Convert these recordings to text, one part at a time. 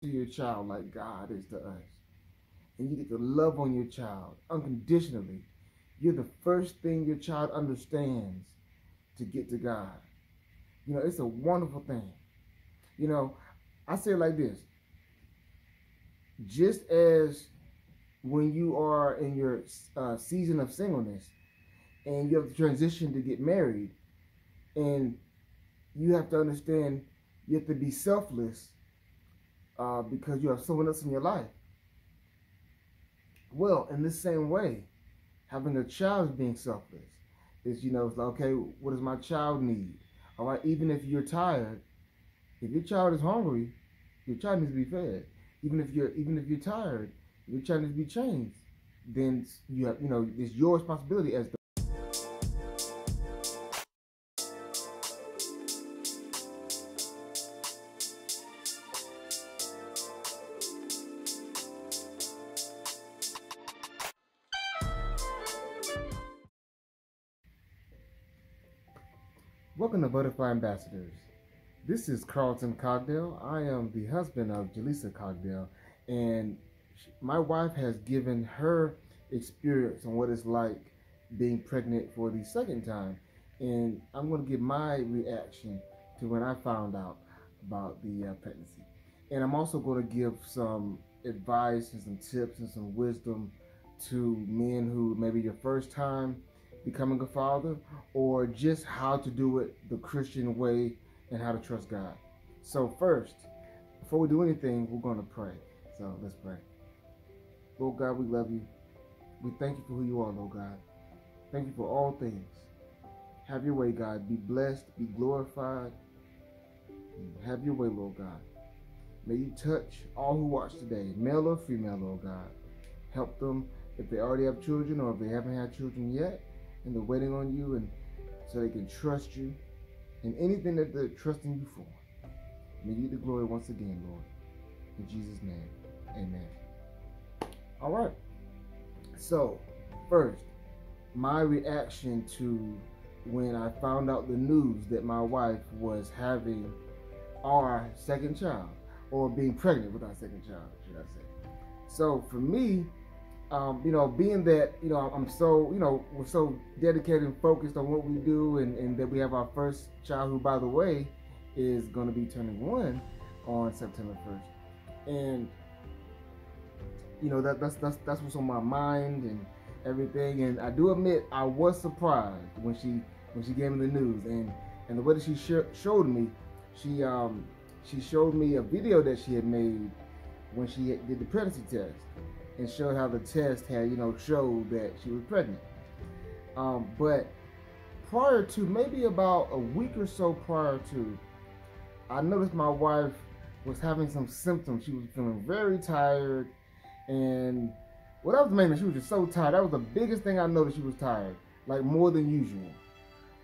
to your child like God is to us. And you get to love on your child unconditionally. You're the first thing your child understands to get to God. You know, it's a wonderful thing. You know, I say it like this. Just as when you are in your uh, season of singleness and you have to transition to get married and you have to understand you have to be selfless uh, because you have someone else in your life. Well, in the same way, having a child is being selfless. Is you know, it's like, okay, what does my child need? All right, even if you're tired, if your child is hungry, your child needs to be fed. Even if you're even if you're tired, your child needs to be changed. Then you have, you know, it's your responsibility as the To Butterfly Ambassadors. This is Carlton Cogdell. I am the husband of Jelissa Cogdell, and my wife has given her experience on what it's like being pregnant for the second time. And I'm going to give my reaction to when I found out about the uh, pregnancy. And I'm also going to give some advice and some tips and some wisdom to men who maybe your first time becoming a father or just how to do it the Christian way and how to trust God. So first, before we do anything, we're going to pray. So let's pray. Lord God, we love you. We thank you for who you are, Lord God. Thank you for all things. Have your way, God. Be blessed, be glorified. Have your way, Lord God. May you touch all who watch today, male or female, Lord God. Help them if they already have children or if they haven't had children yet and they're waiting on you and so they can trust you in anything that they're trusting you for. May you the glory once again, Lord. In Jesus' name, amen. All right. So, first, my reaction to when I found out the news that my wife was having our second child, or being pregnant with our second child, should I say. So, for me, um, you know, being that, you know, I'm so, you know, we're so dedicated and focused on what we do and, and that we have our first child who, by the way, is going to be turning one on September 1st. And, you know, that, that's, that's, that's what's on my mind and everything. And I do admit I was surprised when she, when she gave me the news and, and the way that she sh showed me, she, um, she showed me a video that she had made when she did the pregnancy test and showed how the test had, you know, showed that she was pregnant. Um, but prior to, maybe about a week or so prior to, I noticed my wife was having some symptoms. She was feeling very tired, and well, that was the main. She was just so tired. That was the biggest thing I noticed. She was tired, like more than usual.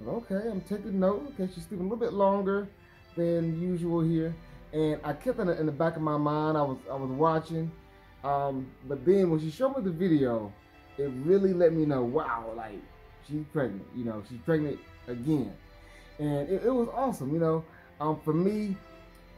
okay, I'm taking note. Okay, she's sleeping a little bit longer than usual here, and I kept in the, in the back of my mind. I was I was watching, um, but then when she showed me the video, it really let me know, wow, like she's pregnant. You know, she's pregnant again, and it, it was awesome. You know, um, for me,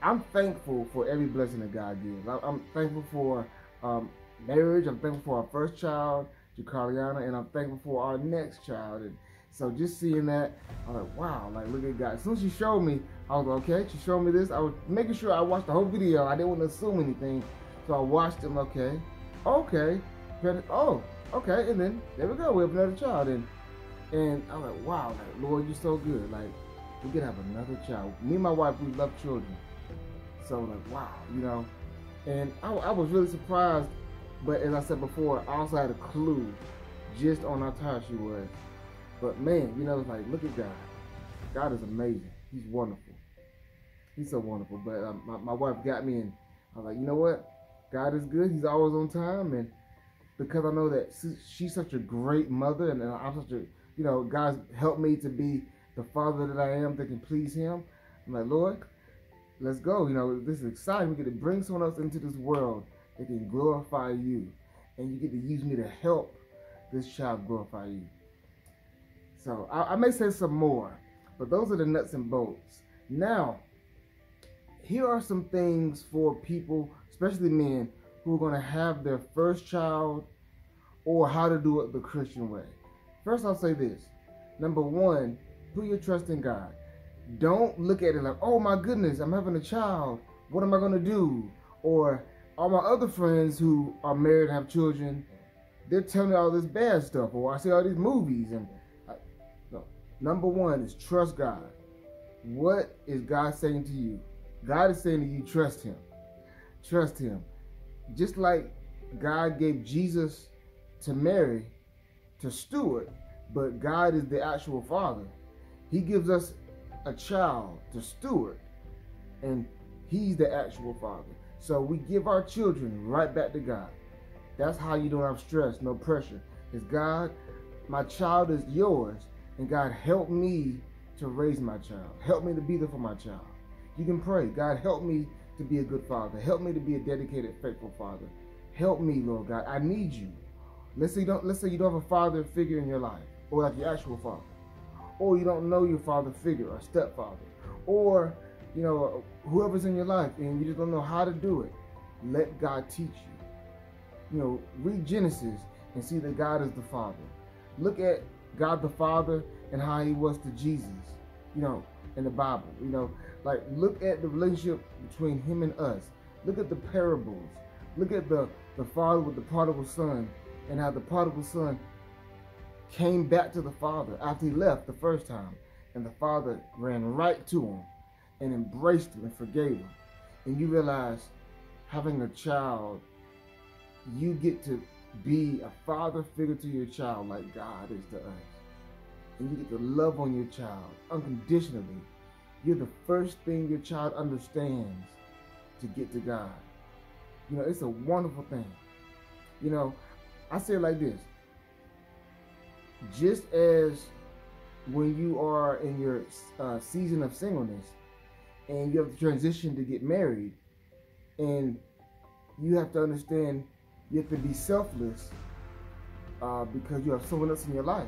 I'm thankful for every blessing that God gives. I, am thankful for um, marriage. I'm thankful for our first child, Jacariana, and I'm thankful for our next child. And so just seeing that, I was like, wow, like look at God. As soon as she showed me, I was like, okay, she showed me this. I was making sure I watched the whole video. I didn't want to assume anything. So I watched him, okay, okay, oh, okay, and then there we go, we have another child, and and I'm like, wow, like, Lord, you're so good, like we could have another child. Me and my wife, we love children, so like, wow, you know, and I, I was really surprised, but as I said before, I also had a clue just on how tired she was. But man, you know, it's like, look at God. God is amazing. He's wonderful. He's so wonderful. But um, my, my wife got me, and I was like, you know what? God is good. He's always on time, and because I know that she's such a great mother, and I'm such a, you know, God's helped me to be the father that I am that can please Him. I'm like, Lord, let's go. You know, this is exciting. We get to bring someone else into this world that can glorify you, and you get to use me to help this child glorify you. So I, I may say some more, but those are the nuts and bolts. Now, here are some things for people especially men who are going to have their first child or how to do it the Christian way. First, I'll say this. Number one, put your trust in God. Don't look at it like, oh my goodness, I'm having a child. What am I going to do? Or all my other friends who are married and have children, they're telling me all this bad stuff. Or I see all these movies. And I, no. Number one is trust God. What is God saying to you? God is saying to you, trust Him. Trust Him. Just like God gave Jesus to Mary to steward, but God is the actual Father. He gives us a child to steward, and He's the actual Father. So we give our children right back to God. That's how you don't have stress, no pressure. It's God, my child is yours, and God help me to raise my child. Help me to be there for my child. You can pray, God, help me to be a good father. Help me to be a dedicated, faithful father. Help me, Lord God. I need you. Let's say you don't let's say you don't have a father figure in your life, or like your actual father. Or you don't know your father figure or stepfather. Or, you know, whoever's in your life and you just don't know how to do it. Let God teach you. You know, read Genesis and see that God is the Father. Look at God the Father and how he was to Jesus, you know, in the Bible. You know, like look at the relationship between him and us. Look at the parables. Look at the, the father with the prodigal son and how the prodigal son came back to the father after he left the first time. And the father ran right to him and embraced him and forgave him. And you realize having a child, you get to be a father figure to your child like God is to us. And you get to love on your child unconditionally. You're the first thing your child understands to get to God. You know, it's a wonderful thing. You know, I say it like this. Just as when you are in your uh, season of singleness and you have to transition to get married and you have to understand you have to be selfless uh, because you have someone else in your life.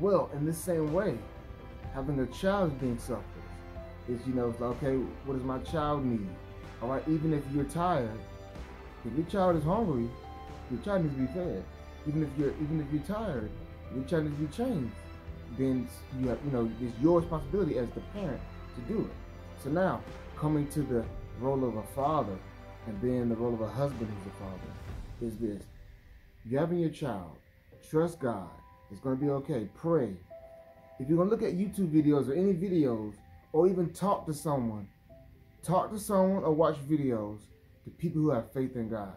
Well, in the same way, having a child being selfless. Is you know, it's okay, what does my child need? All right, even if you're tired, if your child is hungry, your child needs to be fed. Even if you're even if you're tired, your child needs to be changed. Then you have, you know, it's your responsibility as the parent to do it. So now, coming to the role of a father, and then the role of a husband who's a father, is this: you having your child, trust God. It's going to be okay. Pray. If you're going to look at YouTube videos or any videos, or even talk to someone, talk to someone or watch videos the people who have faith in God,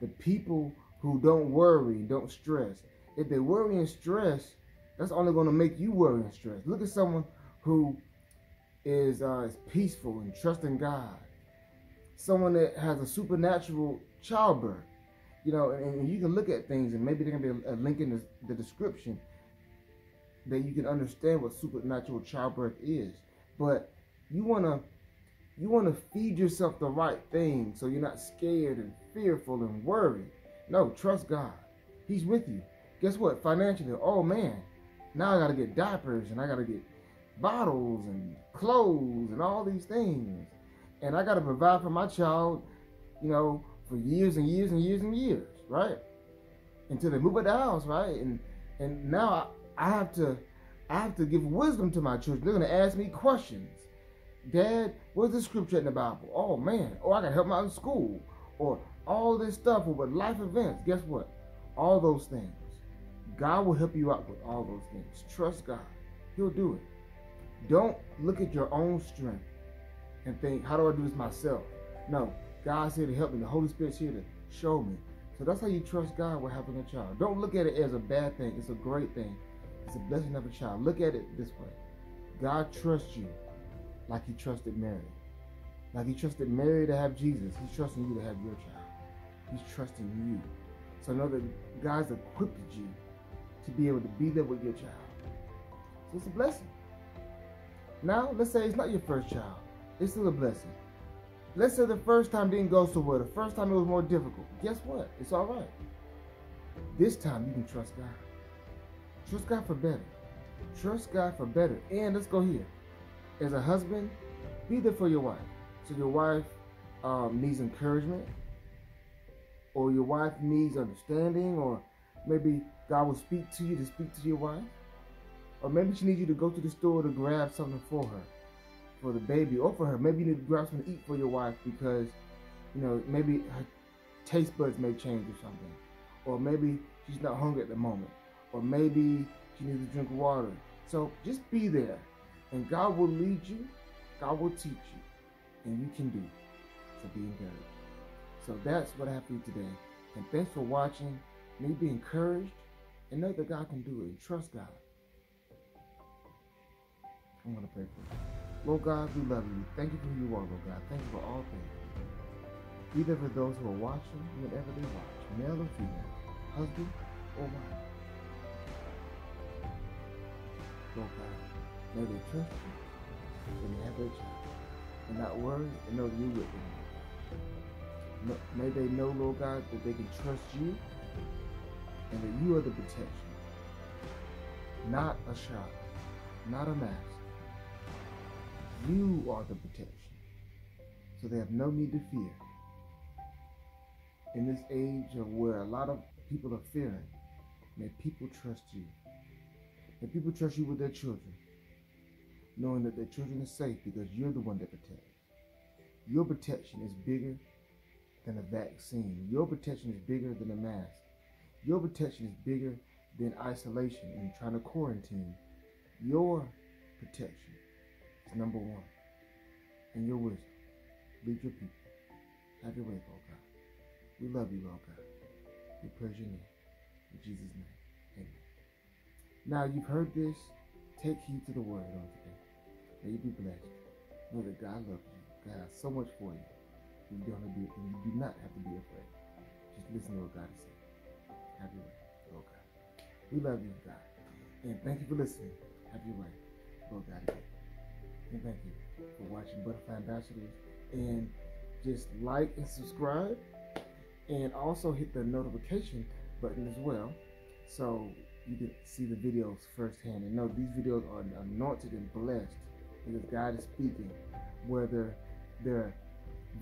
the people who don't worry, don't stress. If they worry and stress, that's only going to make you worry and stress. Look at someone who is, uh, is peaceful and trusting God. Someone that has a supernatural childbirth. You know, and, you can look at things, and maybe there can be a, a link in the, the description that you can understand what supernatural childbirth is. But you want to you want to feed yourself the right thing so you're not scared and fearful and worried. No, trust God. He's with you. Guess what? Financially, oh man, now I got to get diapers and I got to get bottles and clothes and all these things. And I got to provide for my child, you know, for years and years and years and years, right? Until they move out the house, right? And and now I, I have to I have to give wisdom to my children. They're to ask me questions. Dad, where's the scripture in the Bible? Oh man, oh I gotta help in school, or all this stuff, or with life events. Guess what? All those things, God will help you out with all those things. Trust God; He'll do it. Don't look at your own strength and think, "How do I do this myself?" No, God's here to help me. The Holy Spirit's here to show me. So that's how you trust God with having a child. Don't look at it as a bad thing. It's a great thing. It's a blessing of a child. Look at it this way. God trusts you like he trusted Mary. Like he trusted Mary to have Jesus. He's trusting you to have your child. He's trusting you. So know that God's equipped you to be able to be there with your child. So it's a blessing. Now, let's say it's not your first child. It's still a blessing. Let's say the first time didn't go so well. The first time it was more difficult. Guess what? It's all right. This time you can trust God. Trust God for better. Trust God for better. And let's go here as a husband, be there for your wife. So your wife um, needs encouragement, or your wife needs understanding, or maybe God will speak to you to speak to your wife, or maybe she needs you to go to the store to grab something for her, for the baby, or for her. Maybe you need to grab something to eat for your wife because, you know, maybe her taste buds may change or something, or maybe she's not hungry at the moment, or maybe she needs to drink water. So just be there, and God will lead you, God will teach you, and you can do. So be encouraged. So that's what I have for you today. And thanks for watching. May be encouraged and know that God can do it. And trust God. I'm going to pray for you. Lord God, we love you. Thank you for who you are, Lord God. Thank you for all things. Either for those who are watching, whatever they watch, male or female, husband or wife. God, may they trust you when they have their child. And not worry and know you're with them. May they know, Lord God, that they can trust you and that you are the protection, not a shot, not a mask. You are the protection. So they have no need to fear. In this age of where a lot of people are fearing, may people trust you. May people trust you with their children, knowing that their children are safe because you're the one that protects. Your protection is bigger than a vaccine. Your protection is bigger than a mask. Your protection is bigger than isolation and trying to quarantine. Your protection is number one. And your wisdom. Lead your people. Have your way, Lord God. We love you, Lord God. We praise your name. In Jesus' name. Amen. Now you've heard this. Take heed to the word on today. May you be blessed. Know that God loves you. God has so much for you. You don't be, you do not have to be afraid. Just listen to what God is saying. Have your way, Lord God. We love you, God. And thank you for listening. Have your way, Lord God. Again. And thank you for watching Butterfly Ambassadors. And just like and subscribe. And also hit the notification button as well. So you can see the videos firsthand. And know these videos are anointed and blessed because God is speaking. Whether they're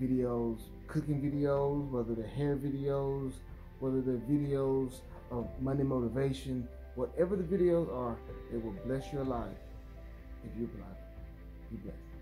videos, cooking videos, whether they're hair videos, whether they're videos of Monday motivation, whatever the videos are, they will bless your life if you apply. Be blessed.